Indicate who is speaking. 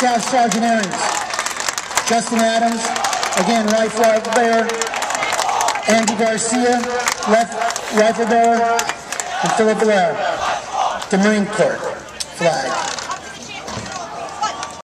Speaker 1: Staff Sergeant Aaron's. Justin Adams, again, rifle bearer. Andy Garcia, left rifle bearer. And Philip Blair, the Marine Corps flag.